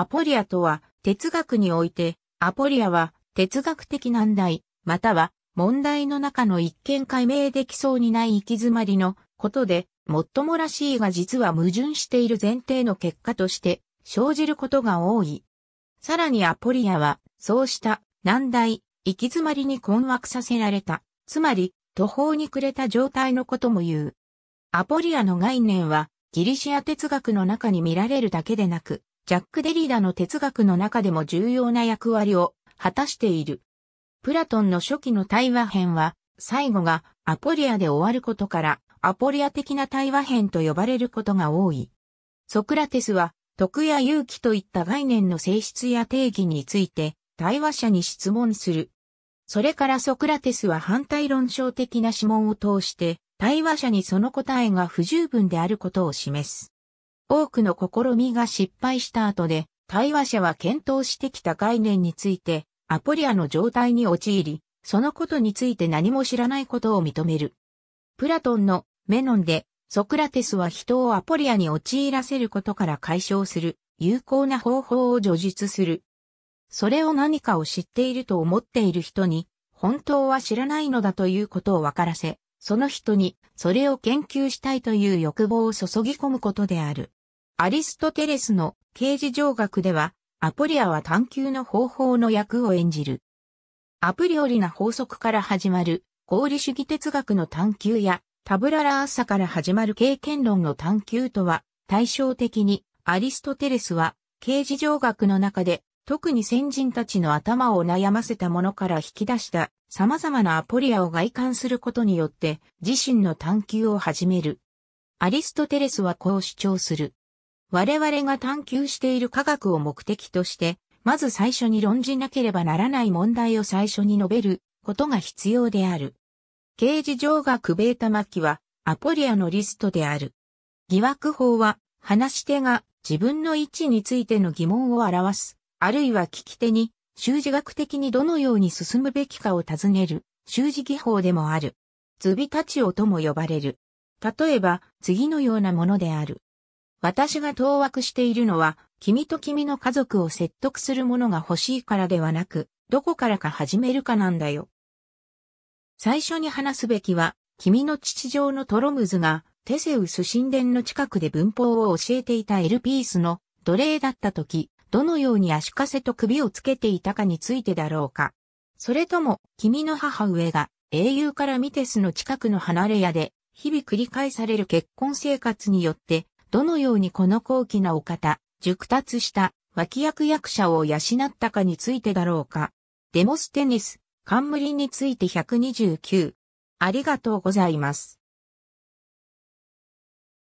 アポリアとは哲学において、アポリアは哲学的難題、または問題の中の一見解明できそうにない行き詰まりのことで、もっともらしいが実は矛盾している前提の結果として生じることが多い。さらにアポリアは、そうした難題、行き詰まりに困惑させられた、つまり途方に暮れた状態のことも言う。アポリアの概念は、ギリシア哲学の中に見られるだけでなく、ジャック・デリダの哲学の中でも重要な役割を果たしている。プラトンの初期の対話編は、最後がアポリアで終わることから、アポリア的な対話編と呼ばれることが多い。ソクラテスは、徳や勇気といった概念の性質や定義について、対話者に質問する。それからソクラテスは反対論証的な諮問を通して、対話者にその答えが不十分であることを示す。多くの試みが失敗した後で、対話者は検討してきた概念について、アポリアの状態に陥り、そのことについて何も知らないことを認める。プラトンのメノンで、ソクラテスは人をアポリアに陥らせることから解消する有効な方法を叙述する。それを何かを知っていると思っている人に、本当は知らないのだということを分からせ、その人にそれを研究したいという欲望を注ぎ込むことである。アリストテレスの刑事上学では、アポリアは探求の方法の役を演じる。アプリオリな法則から始まる合理主義哲学の探求やタブララーサから始まる経験論の探求とは対照的にアリストテレスは刑事上学の中で特に先人たちの頭を悩ませたものから引き出した様々なアポリアを外観することによって自身の探求を始める。アリストテレスはこう主張する。我々が探求している科学を目的として、まず最初に論じなければならない問題を最初に述べることが必要である。刑事上学ベータ末期はアポリアのリストである。疑惑法は話し手が自分の位置についての疑問を表す、あるいは聞き手に修辞学的にどのように進むべきかを尋ねる修辞技法でもある。ズビタチオとも呼ばれる。例えば次のようなものである。私が当惑しているのは、君と君の家族を説得するものが欲しいからではなく、どこからか始めるかなんだよ。最初に話すべきは、君の父上のトロムズが、テセウス神殿の近くで文法を教えていたエルピースの奴隷だった時、どのように足かせと首をつけていたかについてだろうか。それとも、君の母上が、英雄からミテスの近くの離れ屋で、日々繰り返される結婚生活によって、どのようにこの高貴なお方、熟達した脇役役者を養ったかについてだろうか。デモステニス、冠について129。ありがとうございます。